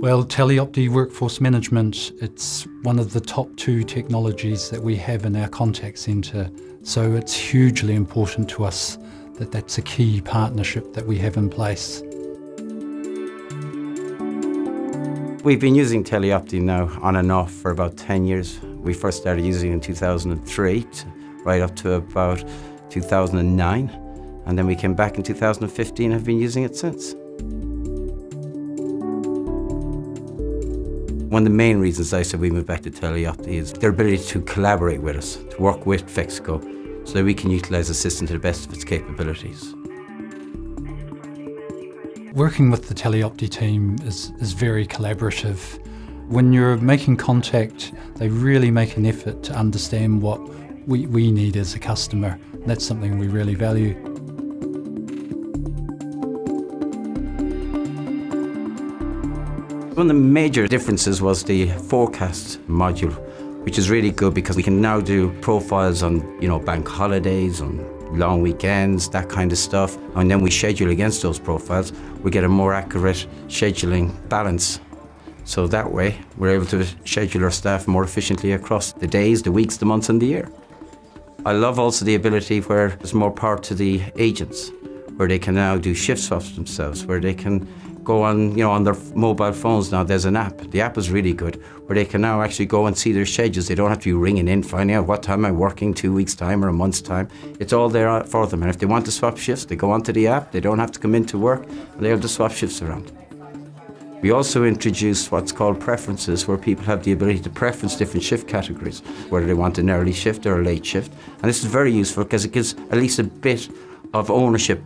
Well, Teleopti Workforce Management, it's one of the top two technologies that we have in our contact centre. So it's hugely important to us that that's a key partnership that we have in place. We've been using Teleopti now on and off for about 10 years. We first started using it in 2003, right up to about 2009. And then we came back in 2015 and have been using it since. One of the main reasons I said we moved back to Teleopti is their ability to collaborate with us, to work with Fexco, so that we can utilise the system to the best of its capabilities. Working with the Teleopti team is, is very collaborative. When you're making contact, they really make an effort to understand what we, we need as a customer. That's something we really value. One of the major differences was the forecast module, which is really good because we can now do profiles on, you know, bank holidays, on long weekends, that kind of stuff. And then we schedule against those profiles. We get a more accurate scheduling balance. So that way, we're able to schedule our staff more efficiently across the days, the weeks, the months, and the year. I love also the ability where there's more power to the agents, where they can now do shift swaps themselves, where they can go on, you know, on their mobile phones now, there's an app. The app is really good, where they can now actually go and see their schedules. They don't have to be ringing in, finding out what time I'm working, two weeks' time or a month's time. It's all there for them. And if they want to swap shifts, they go onto the app. They don't have to come into work, and they're able to swap shifts around. We also introduced what's called preferences, where people have the ability to preference different shift categories, whether they want an early shift or a late shift. And this is very useful because it gives at least a bit of ownership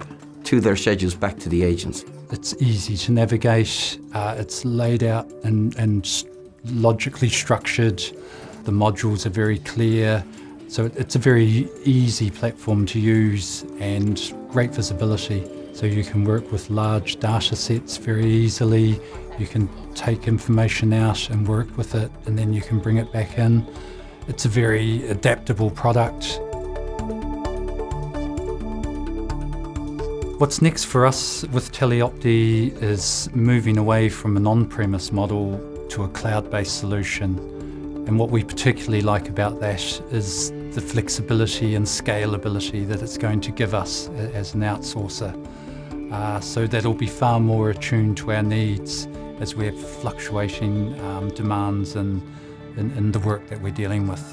to their schedules back to the agents. It's easy to navigate, uh, it's laid out and, and logically structured. The modules are very clear, so it's a very easy platform to use and great visibility. So you can work with large data sets very easily. You can take information out and work with it, and then you can bring it back in. It's a very adaptable product. What's next for us with Teleopti is moving away from an on-premise model to a cloud-based solution. And what we particularly like about that is the flexibility and scalability that it's going to give us as an outsourcer. Uh, so that'll be far more attuned to our needs as we have fluctuating um, demands and in, in the work that we're dealing with.